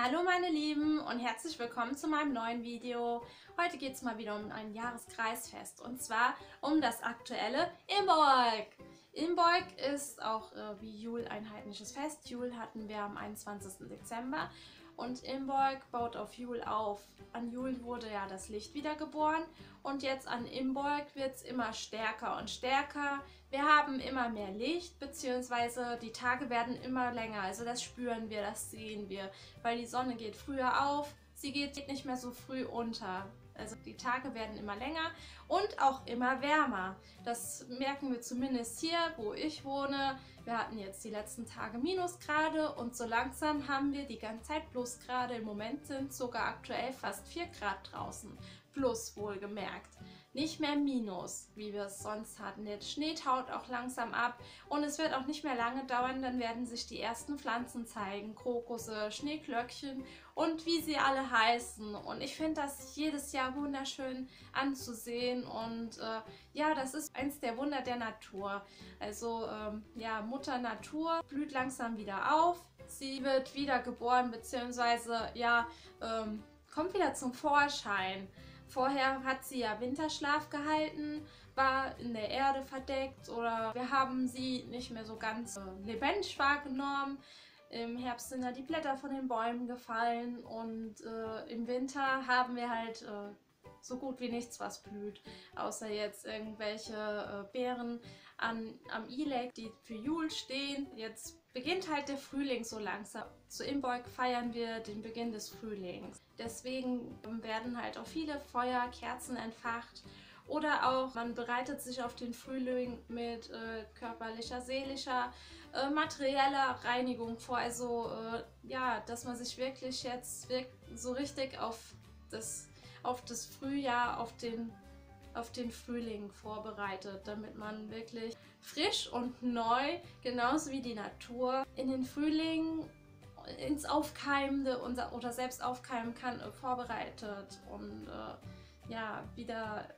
Hallo meine Lieben und herzlich willkommen zu meinem neuen Video. Heute geht es mal wieder um ein Jahreskreisfest und zwar um das aktuelle Imbolg. Imbolg ist auch äh, wie Jul ein heidnisches Fest. Jul hatten wir am 21. Dezember und Imbolg baut auf Jul auf. An Jul wurde ja das Licht wiedergeboren und jetzt an Imbolg wird es immer stärker und stärker. Wir haben immer mehr Licht, beziehungsweise die Tage werden immer länger. Also das spüren wir, das sehen wir, weil die Sonne geht früher auf, sie geht nicht mehr so früh unter. Also die Tage werden immer länger und auch immer wärmer. Das merken wir zumindest hier, wo ich wohne. Wir hatten jetzt die letzten Tage Minusgrade und so langsam haben wir die ganze Zeit Plusgrade. Im Moment sind sogar aktuell fast 4 Grad draußen. Plus wohlgemerkt nicht mehr Minus, wie wir es sonst hatten. Der Schnee taut auch langsam ab und es wird auch nicht mehr lange dauern, dann werden sich die ersten Pflanzen zeigen. Krokusse, Schneeglöckchen und wie sie alle heißen. Und ich finde das jedes Jahr wunderschön anzusehen und äh, ja, das ist eins der Wunder der Natur. Also ähm, ja, Mutter Natur blüht langsam wieder auf. Sie wird wieder geboren, beziehungsweise ja, ähm, kommt wieder zum Vorschein. Vorher hat sie ja Winterschlaf gehalten, war in der Erde verdeckt oder wir haben sie nicht mehr so ganz äh, lebendig wahrgenommen. Im Herbst sind ja die Blätter von den Bäumen gefallen und äh, im Winter haben wir halt äh, so gut wie nichts, was blüht. Außer jetzt irgendwelche äh, Beeren an, am Ilek, die für Jul stehen. Jetzt beginnt halt der Frühling so langsam. Zu Imbolg feiern wir den Beginn des Frühlings. Deswegen werden halt auch viele Feuer, Kerzen entfacht. Oder auch man bereitet sich auf den Frühling mit äh, körperlicher, seelischer, äh, materieller Reinigung vor. Also äh, ja, dass man sich wirklich jetzt so richtig auf das, auf das Frühjahr, auf den auf den Frühling vorbereitet, damit man wirklich frisch und neu, genauso wie die Natur, in den Frühling ins Aufkeimende oder selbst aufkeimen kann, äh, vorbereitet und äh, ja, wieder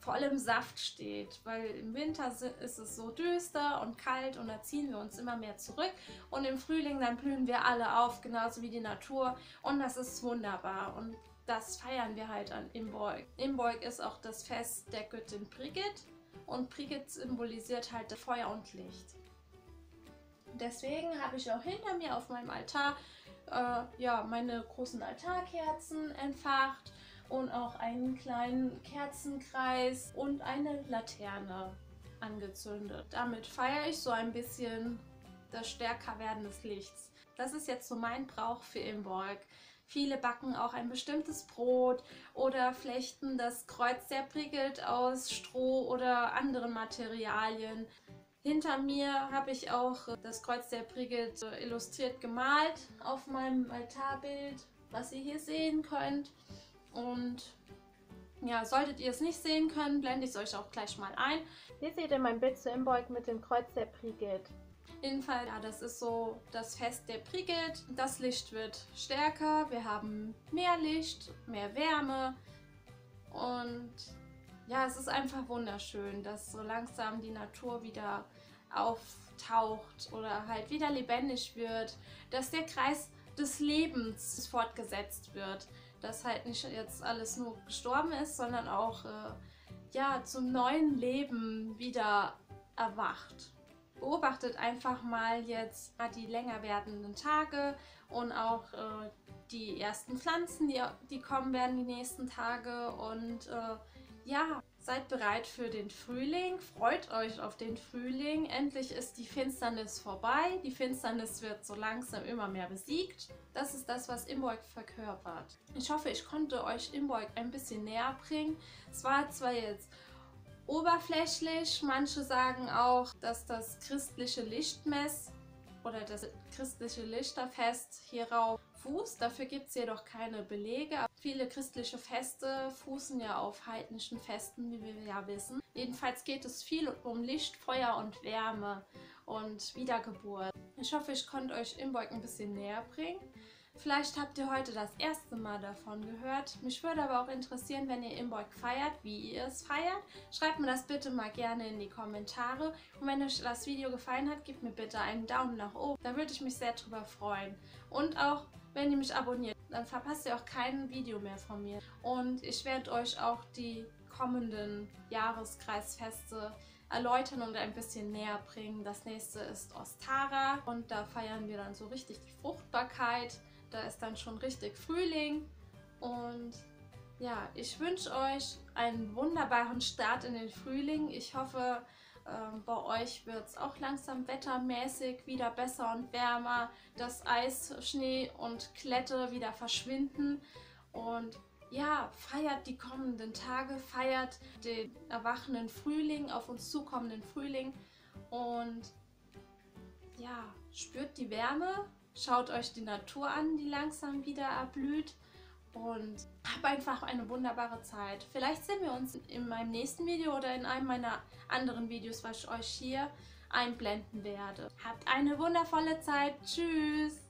voll im Saft steht, weil im Winter ist es so düster und kalt und da ziehen wir uns immer mehr zurück. Und im Frühling dann blühen wir alle auf, genauso wie die Natur. Und das ist wunderbar. Und das feiern wir halt an Imbolg. Imbolg ist auch das Fest der Göttin Brigit und Brigit symbolisiert halt Feuer und Licht. Deswegen habe ich auch hinter mir auf meinem Altar äh, ja, meine großen Altarkerzen entfacht und auch einen kleinen Kerzenkreis und eine Laterne angezündet. Damit feiere ich so ein bisschen das Stärkerwerden des Lichts. Das ist jetzt so mein Brauch für Imbolg. Viele backen auch ein bestimmtes Brot oder flechten das Kreuz sehr prickelt aus Stroh oder anderen Materialien. Hinter mir habe ich auch das Kreuz der Brigit illustriert gemalt auf meinem Altarbild, was ihr hier sehen könnt. Und ja, solltet ihr es nicht sehen können, blende ich es euch auch gleich mal ein. Hier seht ihr mein Bild zu Imbolg mit dem Kreuz der Brigit. Jedenfalls, ja, das ist so das Fest der Brigit. Das Licht wird stärker, wir haben mehr Licht, mehr Wärme und ja, es ist einfach wunderschön, dass so langsam die Natur wieder auftaucht oder halt wieder lebendig wird, dass der Kreis des Lebens fortgesetzt wird, dass halt nicht jetzt alles nur gestorben ist, sondern auch äh, ja, zum neuen Leben wieder erwacht. Beobachtet einfach mal jetzt die länger werdenden Tage und auch äh, die ersten Pflanzen, die, die kommen werden die nächsten Tage. Und äh, ja, seid bereit für den Frühling. Freut euch auf den Frühling. Endlich ist die Finsternis vorbei. Die Finsternis wird so langsam immer mehr besiegt. Das ist das, was Imbolg verkörpert. Ich hoffe, ich konnte euch Imbolg ein bisschen näher bringen. Es war zwar jetzt oberflächlich. Manche sagen auch, dass das christliche Lichtmess oder das christliche Lichterfest hierauf fußt. Dafür gibt es jedoch keine Belege. Viele christliche Feste fußen ja auf heidnischen Festen, wie wir ja wissen. Jedenfalls geht es viel um Licht, Feuer und Wärme und Wiedergeburt. Ich hoffe, ich konnte euch Imbolg ein bisschen näher bringen. Vielleicht habt ihr heute das erste Mal davon gehört. Mich würde aber auch interessieren, wenn ihr Imbolg feiert, wie ihr es feiert. Schreibt mir das bitte mal gerne in die Kommentare. Und wenn euch das Video gefallen hat, gebt mir bitte einen Daumen nach oben. Da würde ich mich sehr drüber freuen. Und auch wenn ihr mich abonniert. Dann verpasst ihr auch kein Video mehr von mir. Und ich werde euch auch die kommenden Jahreskreisfeste erläutern und ein bisschen näher bringen. Das nächste ist Ostara und da feiern wir dann so richtig die Fruchtbarkeit. Da ist dann schon richtig Frühling und ja, ich wünsche euch einen wunderbaren Start in den Frühling. Ich hoffe, ähm, bei euch wird es auch langsam wettermäßig wieder besser und wärmer. Das Eis, Schnee und Klette wieder verschwinden. Und ja, feiert die kommenden Tage, feiert den erwachenden Frühling, auf uns zukommenden Frühling. Und ja, spürt die Wärme, schaut euch die Natur an, die langsam wieder erblüht und habe einfach eine wunderbare Zeit. Vielleicht sehen wir uns in meinem nächsten Video oder in einem meiner anderen Videos, was ich euch hier einblenden werde. Habt eine wundervolle Zeit. Tschüss!